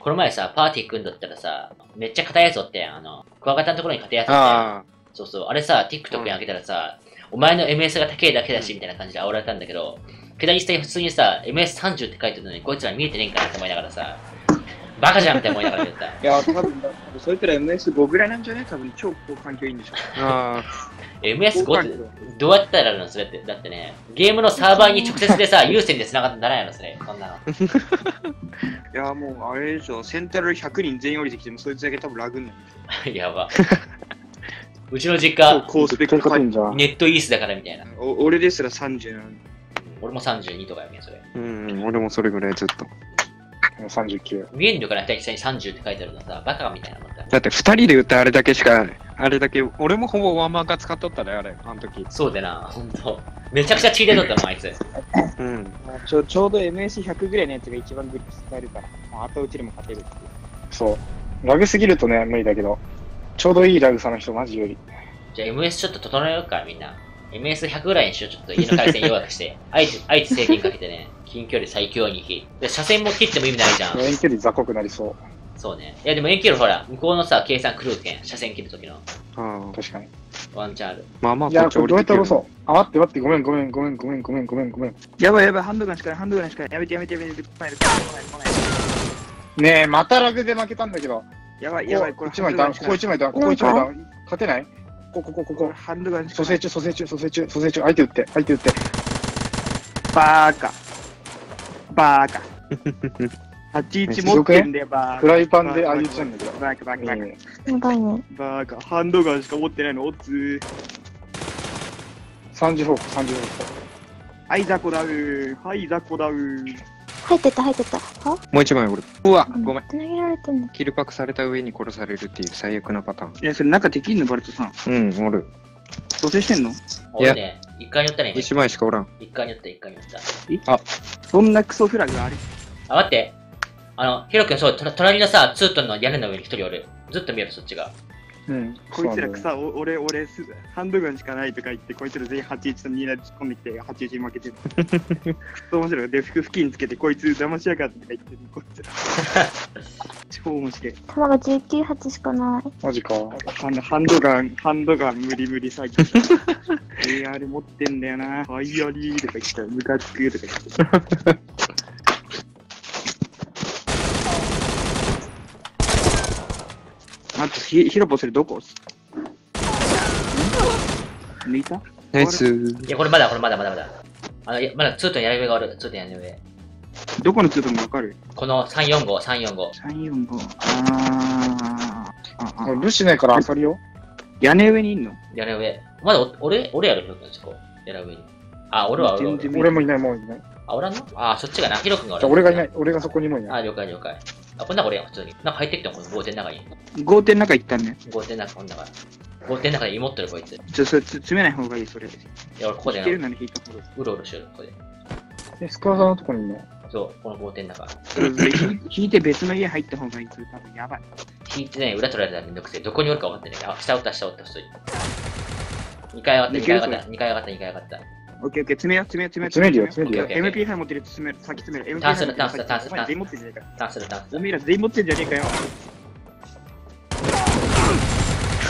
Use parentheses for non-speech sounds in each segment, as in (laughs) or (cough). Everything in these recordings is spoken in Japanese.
この前さ、パーティー組んどったらさ、めっちゃ硬いやつおったやん。あの、クワガタのところに硬いやつおったやん。あそうそう。あれさ、TikTok に上げたらさ、お前の MS が高いだけだし、みたいな感じで煽られたんだけど、けど実際普通にさ、MS30 って書いてるのに、こいつら見えてねえんかなって思いながらさ、バカじゃんって思いながら言った。いや、多分そいつら MS5 ぐらいなんじゃね？多分超高環境いいんでしょ。あ。あ MS5 ってどうやったらやるの？それって。だってね、ゲームのサーバーに直接でさ、(laughs) 有線で繋がってならないのそれ。そんなの。(laughs) いや、もうあれでしょ、セントラル100人全員降りてきても、そいつだけ多分ラグになる。(laughs) やば。うちの実超家、高スペック。ネットイースだからみたいな。お俺ですら30な。俺も32とかよね、それ。うん、俺もそれぐらいずっと。39。見えんのかな下に30って書いてあるのさ、バカみたいなもんだ。だって二人で打ってあれだけしか、あれだけ、俺もほぼワンマンが使っとったで、あれ、あの時。そうでな、ほんと。めちゃくちゃ血出とったもん、あいつ。うん。ちょちょうど MS100 ぐらいのやつが一番グリップ使えるから、まあ、後打ちでも勝てるっていう。そう。ラグすぎるとね、無理だけど、ちょうどいいラグ差の人マジより。じゃあ MS ちょっと整えようか、みんな。MS100 ぐらいにしよう、ちょっと家の回線弱くして。(laughs) あ知、愛、あ制限かけてね。近距離最強に比。で、車線も切っても意味ないじゃん。遠距離雑魚くなりそう。そうね。いやでも遠距離ほら、向こうのさ、計算狂うけん。車線切るときの。うん、確かに。ワンチャンある。まあまあ、いや、これどうやって下ろそう？あ、待って待って、ごめんごめんごめんごめんごめんごめんごめん。やばいやばい、ハンドガンしかない、ハンドガンしかない。やめてやめてやめて、来ないで、来ないで、来ないで。ねえ、またラグで負けたんだけど。やばいやばい、これ。1枚ダウン、ここ1枚ダウン、ここ1枚ダウン。勝てない？ここここここ。ハンドガン。蘇生中、蘇生中、蘇生中、蘇生中。相手打って、相手打って。バーカ。バーカ。(laughs) 81持ってんだよ、バーカ。フライパンでああ言っちゃうんだけど。バーカ、バーカ、バーカ。バーカ。ハンドガンしか持ってないの、オッズ。30フォーク、30フォーはい、ザコダウ。はい、ザコダウ。入ってた、入ってた。は？もう一枚俺。うわ、ごめん。つなげられてんの。キルパクされた上に殺されるっていう最悪なパターいや、それ中できんの、バルトさん。ン。うん、おる。蘇生してんの？俺ね、一回に寄ったね。一枚しかおらん。一回に寄った、一回に寄った。そんなクソフラグあるあ、待って。あの、ヒロ君、そう、と隣のさ、ツートンの屋根の上に一人おる。ずっと見える、そっちが。ク。うん。こいつら草、お俺、俺す、ハンドガンしかないとか言って、こいつら全員81と2台突っ込んできて、81に負けてる。くっそ面白い。で、服付近つけて、こいつ騙しやがってとか言ってる、こいつら。(laughs) 超面白い。弾が19発しかない。マジか。ハンハンドガン、ハンドガン無理無理詐欺。(laughs) AR 持ってんだよな。ファイアリーとか言ったら、ムカつくとか言って。(laughs) あと、ひ、ひろぽそれどこ？抜いた？ナイス。いや、これまだ、これまだまだまだ。あの、いやまだツートン屋根上がおる。ツートン屋根上。どこのツートもわかる？この345、345。?345。あーあ。あ、あルシないからあさりよ？屋根上にいんの？屋根上。まだお、俺、俺やる、ヒロ君、そこ。屋根上に。あ、俺は俺俺もいない、もういない。あ、俺はんの？あ、そっちがな。ヒロ君がじゃあ俺がいない。俺がそこにもいない。あ、了解了解。あ、こんな俺やん、普通に。なんか入ってきたもん、この豪邸の中に。豪邸の中行ったね。豪邸の中、こんなから。豪邸の中で芋ってる、こいつ。いちょ、それつ詰めない方がいい、それ。や、俺ここでな引け、るなら引いた方がいい。うろうろしてる、ここで。え、スカーさんのとこにいるの？そう、この豪邸の中。引引いて別の家入った方がいい。それ多分やばい。引いてね、裏取られたらめんどくせえ。どこにおるか分かってない。あ、下おった、下おった、普通に。2階上がった、2階上がった、2階上がった、2階上がった。オッケーオッケー、詰めよう、詰めよう、詰めよう。詰めるよ詰めるよオッケーオッケー MP5 持ってる詰める、先詰める。タンス MP5 だタンスだタンスだお前全員持ってんじゃねえか。ターンする、ターンする。おめえら全員持ってんじゃねえかよ。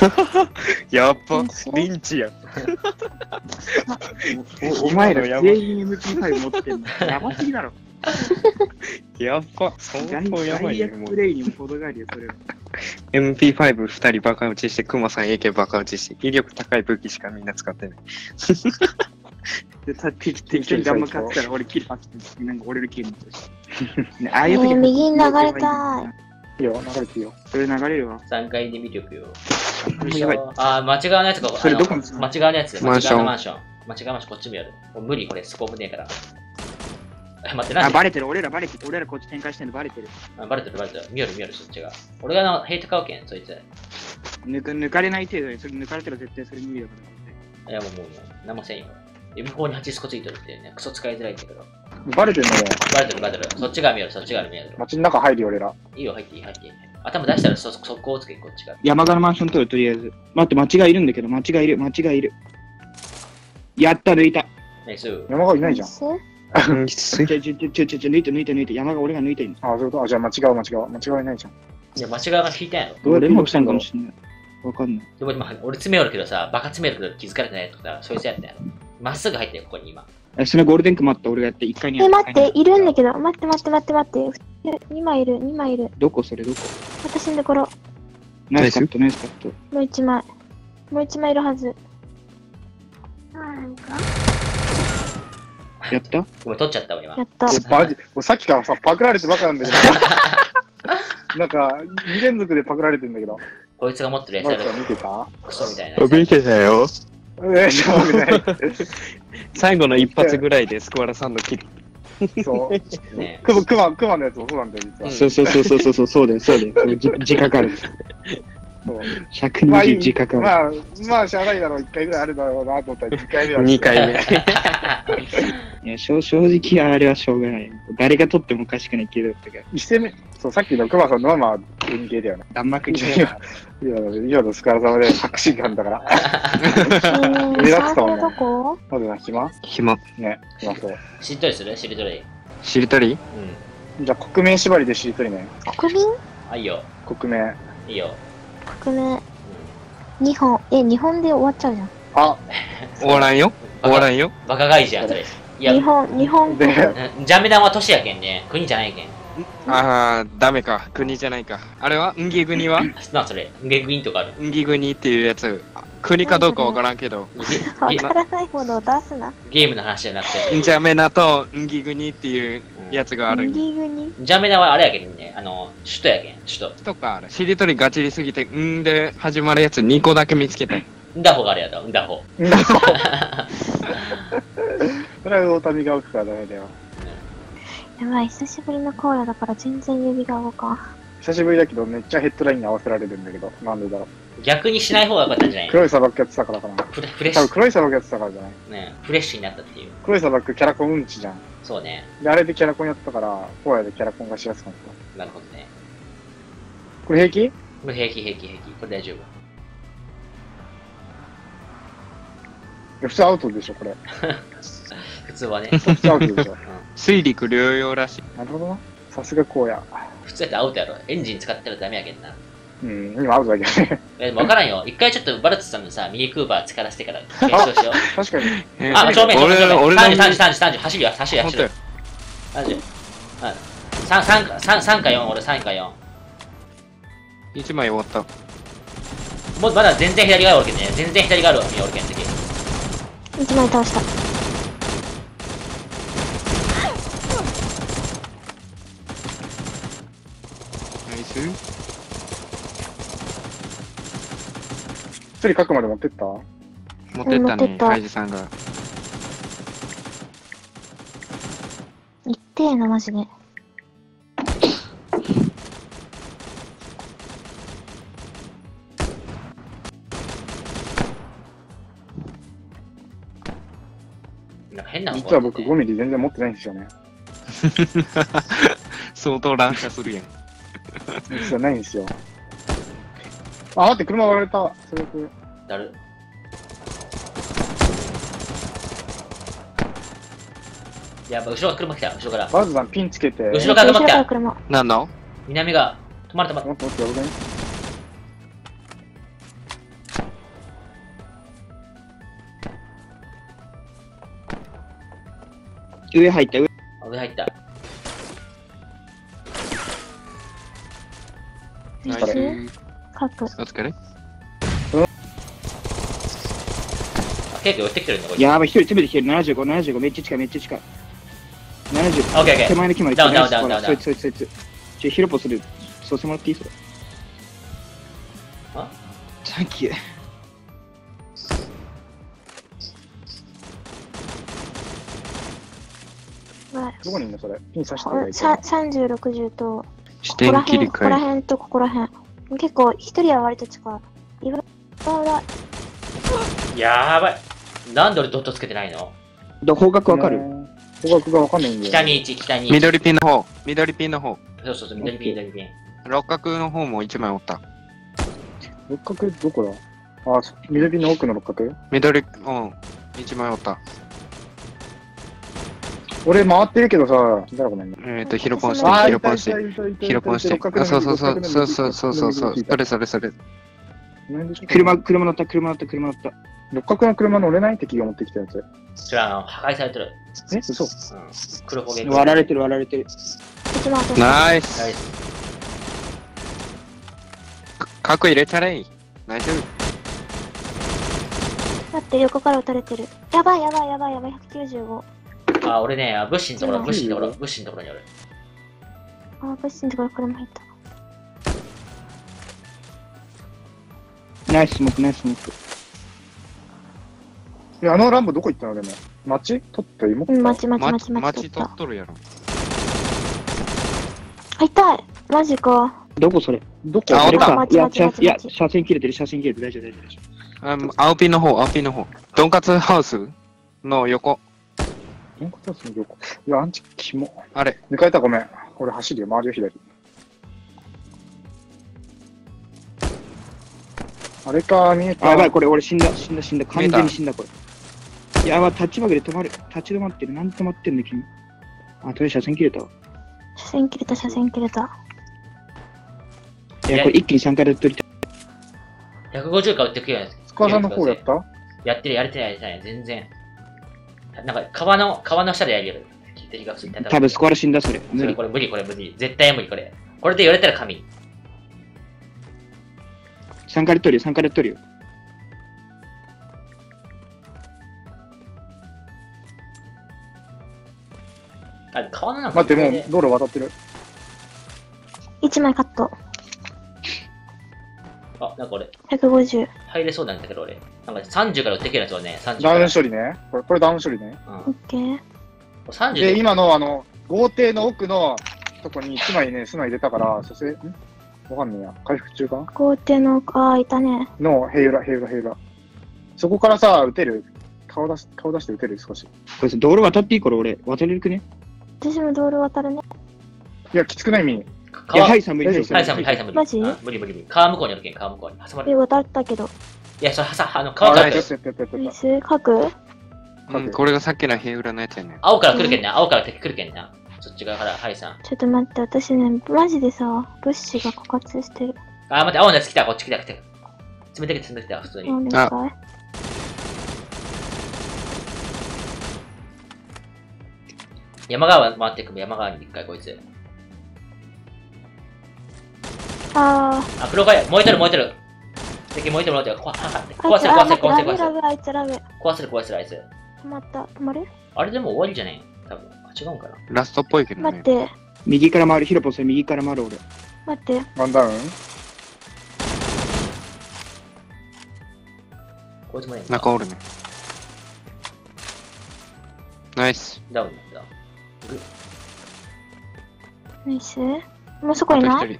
(laughs) やっばナイス。リンチや。お (laughs) お前ら全員 MP5 持ってんの。やばすぎだろ。(laughs) やっば。相大当やばいよ。プレイにも程があるよ、それは。MP52 人バカ打ちして、クマさん AK バカ打ちして、威力高い武器しかみんな使ってない。で、た適適当にガンマ勝ってたら俺キルパって、なんか俺のキルにねああいう時えー右に流れたいいよ、流れていいよ。それ流れるわ。3階で見ておくよ。やばい。あー、町側のやつか、それどこに住む町側のやつ。マンション町側のマンション。町側のマンション、こっちもやる。もう無理、これ、スコープねえから。(laughs) え、待って、なんあ、でバレてる。俺らバレてる。俺らこっち展開してんのバレてる。あバレてるバレてる。見よる見よる、そっちが。俺があの、ヘイト買うけん、そいつ。い抜か抜かれない程度に、それ抜かれたら絶対それ無理だから。や、もう、もう、何もせんよ。で向こうに8スコついてるっていうね、クソ使いづらいんだけど。バレてんのもバレてるバレてる。そっちが見える、そっちが見える。街の中入るよ、俺ら。いいよ、入っていい、入っていい。頭出したらそ速攻をつけ、こっちが。山側のマンション取る、とりあえず。待って、町がいるんだけど、町がいる、町がいる。やった、抜いた。ナイス。山がいないじゃん。ちょちょちょちょちょ抜いて抜いて抜いて山が俺が抜いてるあ、そういうこと？あ、じゃあ間違う間違う。間違いないじゃん。いや、間違いが引いたんやろ。どうやってもしたんかもしんないわかんないでも、まあ、俺詰めよるけどさ、バカ詰めるけど気づかれてないとか、そいつやったんやろ。まっすぐ入ってよ、ここに今。えそれゴールデンク待った俺がやって1階にあえ、る待って、いるんだけど。待って待って待って待って。2枚いる、2枚いる。どこそれどこ？私のところ、ナイスカットナイスカットもう1枚。もう1枚いるはず。やった？ごめん、取っちゃったわ、今や。った。マジ、俺さっきからさ、パクられてばっかなんだけど。(laughs) なんか、2連続でパクられてんだけど。こいつが持ってるやつマジやろか見てた？クソみたいなやつ。見てたよ。(laughs) 最後の一発ぐらいでスコアラさんのキル。そう。ねクマ、クマ、のやつもそうなんだよ、実は。そうそうそうそうそうそうそうだよそうだよこれじ自覚あるそう120自覚あるまあ、まあ、しゃあないだろう、1回ぐらいあるだろうなと思ったら、2回目は。2回目。(laughs) いや正正直あれはしょうがない誰が取ってもおかしくないけどってか1戦目、そう、さっきのクマさんのはまあ、演芸だよね。弾幕にいや、いや、今のスカラ様で確信感だから。えー、リラックスだもんねどこまずは暇暇。ね、暇そう。しりとりするしりとり。しりとりうん。じゃあ、国名縛りでしりとりね。国民あ、いいよ。国名。いいよ。国名。日本。え、日本で終わっちゃうじゃん。あ、(laughs) 終わらんよ終わらんよバカ外人や、それ。いや、日本、日本で、うんジャメダンは都市やけんね。国じゃないけん。ああ、ダメか。国じゃないか。あれは？んぎ国は？な、それ。ゲグインとかある。んぎ国っていうやつ。国かどうかわからんけど。ゲわからないものを出すな。ゲームの話じゃなくて。んじゃめなとんぎ国っていうやつがあるん右国？ジャメダンはあれやけんね。あの、首都やけん。首都。とかある。しりとりガチりすぎて、んで始まるやつ2個だけ見つけた。んだほがあれやだ。んだほ。(laughs) それは大民が置くからダメだよ。やばい、久しぶりの荒野だから全然指が動かん。久しぶりだけど、めっちゃヘッドラインに合わせられるんだけど、なんでだろう。逆にしない方が良かったんじゃない？黒い砂漠やってたからかな。フレフレッ多分シ黒い砂漠やってたからじゃないュ、ね、フレッシュになったっていう。黒い砂漠キャラコンうんちじゃん。そうね。で、あれでキャラコンやってたから、荒野でキャラコンがしやすかった。なるほどね。これ平気？これ平気平気平気。これ大丈夫。普通アウトでしょ、これ。(laughs) 普通はね。普通アウトでしょ。水陸両用らしい。なるほどな。さすが荒野。普通やったらアウトやろ。エンジン使ってたらダメやけんな。うん、今アウトだけどね。えでも分からんよ。一回ちょっとバルツさんのさ、ミニクーバー使らせてから (laughs) 検証しよう。確かに。えあ、正面、正面、正面。俺俺の30、30、30、30、走るよ、走るよ、本走当よるよ。。30。うん。3、3か、3、3か4、俺3か4。1枚終わった。もうまだ全然左側おるけんね。全然左側おるおるけん、敵。一枚倒した。ナイス。一人書くまで持ってった？持ってったね、持ってったカイジさんが。いってえな、マジで。なんか変なの実は僕5ミリ全然持ってないんですよね。(laughs) 相当乱射するやん。実はないんですよ。あ、待って、車割られた。最悪。だる。やばい、後ろから車来た、後ろから。バズさんピンつけて。後ろから車来た。車。なんの？南が、止まれ止まれ。もっともっとやばくない上入った上あ上入った。ナイナイス。ス。書く。お疲れ。あ結構寄ってきてるんだ、これ。やばい一人攻めてきてる75、75めっちゃ近いめっちゃ近い70オッケーオッケー。手前の木まで来ダウンてダウンダウンダウンそいつそいつそいつちょヒロポするそうしてもらっていいそれあ？サンキューわどこにいんのそれ？ピン刺してるがいて。さ30、60と、視ここら点切り辺、ここら替え。辺とここら辺。結構、一人は割と近い。やばい。なんで俺ドットつけてないの？ど方角わかる方角がわかんないんだよ。北に1、北に1。緑ピンの方。緑ピンの方。そうそうそう、緑ピン、緑ピン。六角の方も1枚おった。六角どこだ？あ、そ緑の奥の六角？緑、うん。1枚おった。俺回ってるけどさ、誰ごめんね。えっと、ヒロポンして、ヒロポンして。ヒロポンして。あ、そうそうそう、そうそうそうそうそう。それそれそれ。車、車乗った、車乗った、車乗った。六角の車乗れない敵が持ってきたやつ。それはあの破壊されてる。え嘘うん。黒焦げ。割られてる、割られてる。一番後ナイはいス。角入れたれい。大丈夫。待って、横から撃たれてる。やばいやばいやばいやばい、195。あ、俺ね、あ物資のところ、うん物資のところ、物資のところにおる。あ、物資のところ車入った。ナイススモーク、ナイススモーク。いや、あのランボどこ行ったの？でも。町取った芋町、ち待ち町取った。取っとるやろ。あ、痛いマジか。どこそれ？どこ？あれか？いや、待ち待ち車いや待ち車線切れてる、車線切れてる。大丈夫、大丈夫大丈あ青ピンの方、青ピンの方。ドンカツハウスの横。なん。かその横。いや、アンチキモ。あれ、抜かれたごめん。俺走るよ、周りを左。あれか、見えた。やばい、これ俺死んだ、死んだ、死んだ。完全に死んだ、これ。やばい、タッチバグで止まる。立ち止まってる。なんで止まってんの、君。あ、とりあえず車線切れたわ。車線切れた、車線切れた。いや、これ一気に3回で取りたい。150から撃ってくるような。スカさんの方やった？やってる、やれてない、やれてない、全然。なんか、川の、川の下でやるよ。敵が普通に戦う多分スコアラ死んだ、それ。無それ理。これ無理、これ無理。絶対無理、これ。これで言われたら神。3回で取るよ、3回で取るよ。あ、川のなんか待って、もう道路渡ってる。1枚カット。あ、なんか俺、150。入れそうなんだけど俺。なんか30から撃ってくるやつはね、30かダウら。ン処理ね。これ、これダウン処理ね。うんオッケー。30で、で、今のあの、豪邸の奥のとこに1枚ね、砂入れたから、そして、ん？わかんねえや。回復中か？豪邸の、あー、いたね。の、平裏、平裏、平裏。そこからさ、撃てる？顔出し、顔出して撃てる？少し。これさ、道路渡っていい？から俺、渡れるくね？私も道路渡るね。いや、きつくない？意味。いや、川、はい、さん無理、大丈夫はい、さんハイさん無理、ハイさん無理。マジ？あ無理無理無理。川向こうにおるけん、川向こうに。挟まる。で、渡ったけど。いや、それ、はさ、あの、あ、川から来るやったやったやったやったやっナイス、角うん、これがさっきの平裏のやつやね。青から来るけんな、青から敵来るけんな。そっち側から、ハイさん。ちょっと待って、私ね、マジでさ、物資が枯渇してる。あ、待って、青のやつ来た、こっち来た、来た。冷たくて冷たくて、普通に。なんでか？い山側回ってくる、山側に一回こいつ。ああ、黒が燃えてる燃えてる。敵燃えてる燃えてる。壊せる壊せる壊せる壊せるラグラグ、あいつラグ。壊せる壊せるあいつ。止まった。止まるあれでも終わりじゃねえ？多分。あ、違うんかな？ラストっぽいけどね。待って、右から回る、ヒロポンそれ右から回る俺。待って。ワンダウン？こいつもね、中おるね。ナイス。ダウンだ。ナイス。もうそこいない？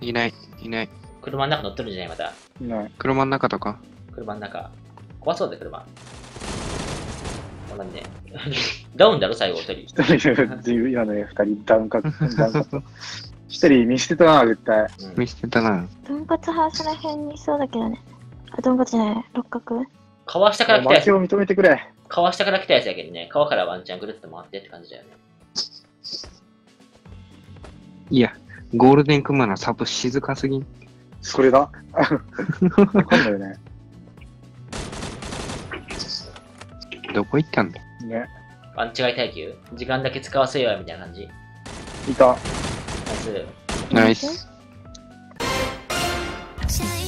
いない、いない。車の中乗ってるんじゃないまた。いない。車の中とか？車の中。怖そうだよ、車。ほらね。(laughs) ダウンだろ、最後、一人。一人、今のね、(laughs) 二人、ダウンカット、ダウンカット。一人見捨てたな、絶対。うん見捨てたな。ドンカツハウスらへんにいそうだけどね。あ、ドンカツじゃない。六角？川下から来たやつ。を認めてくれ。川下から来たやつやけどね。川からワンチャンぐるっと回ってって感じだよね。いや、ゴールデンクマのサブ静かすぎん。それだ？わかんないよね。どこ行ったんだ？ね。ワン違い耐久？時間だけ使わせようよみたいな感じ？いた。ナイス。ナイス。